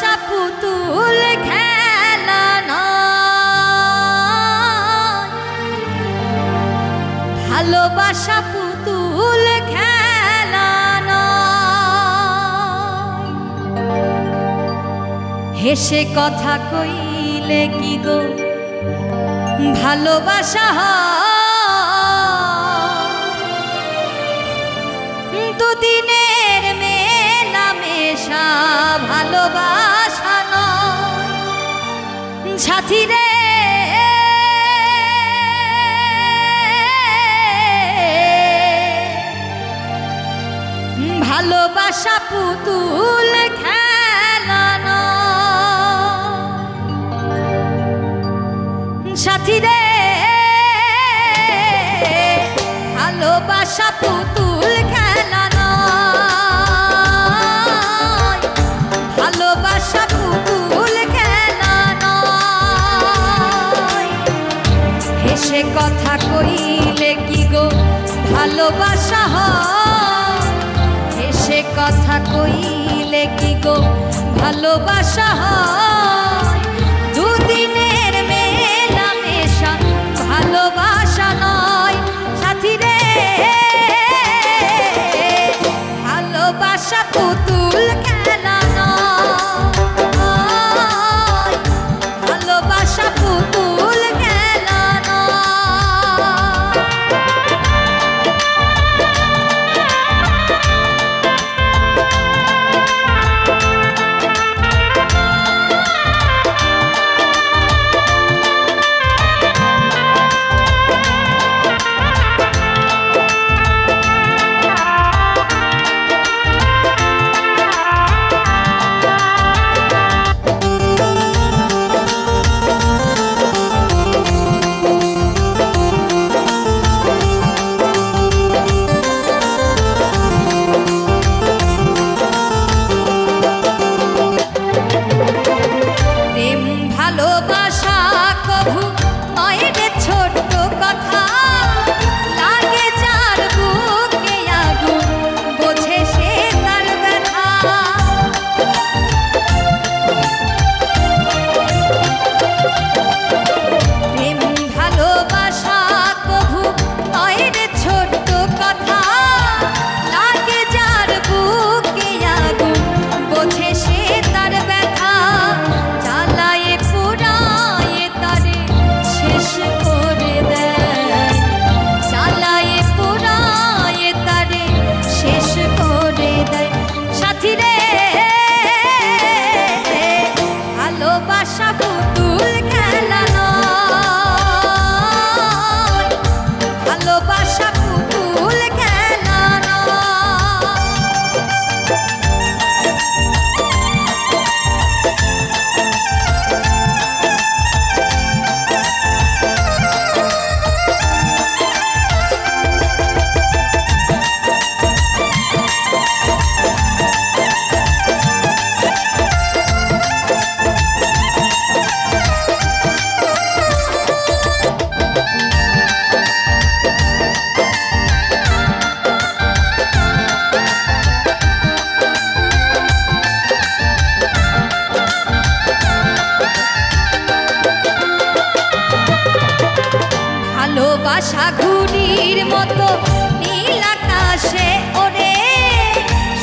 ভালোবাসা পুতুল খেলা ভালোবাসা পুতুল খেলা হেসে কথা কইলে কি গো? ভালোবাসা হয়। দুদিনে ভালোবাসা পুতুল খেলানো। সাথীদের ভালোবাসা পুতুল হইলে কি গো? ভালোবাসা হয় সাগুনির মতো নীল আকাশে ওরে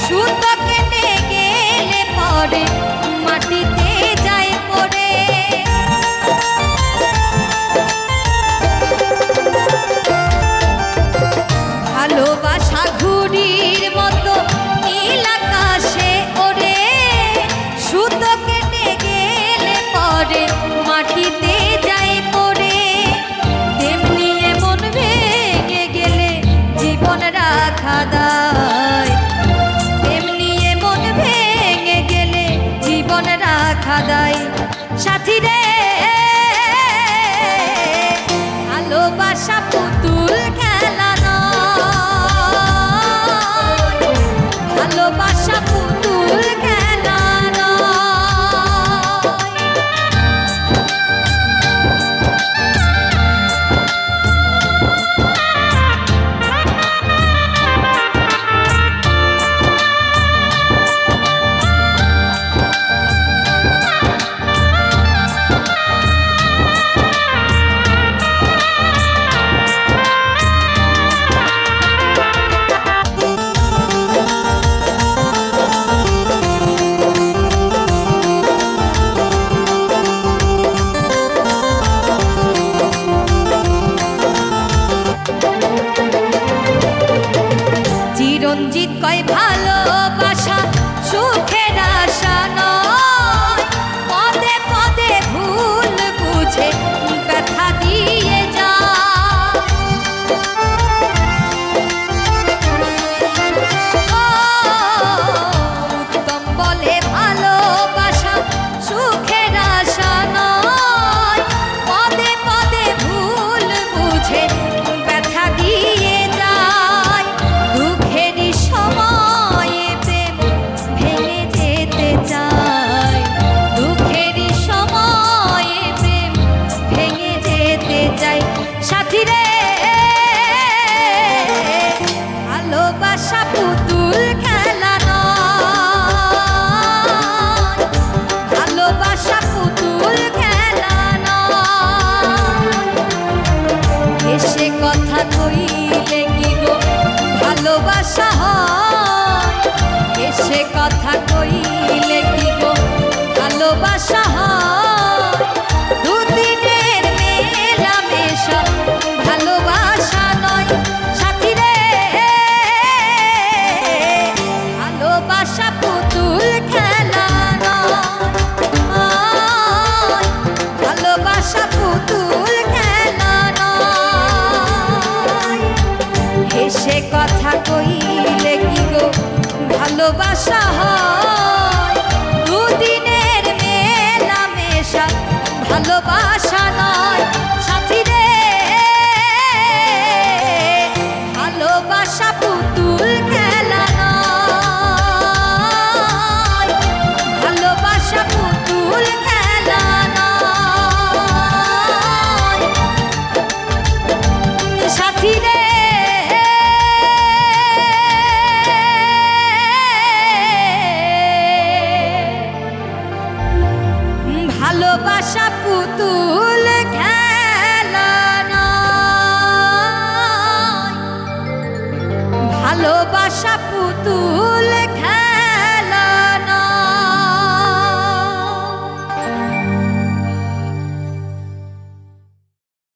সুতো কেটে গেলে পরে কথা worship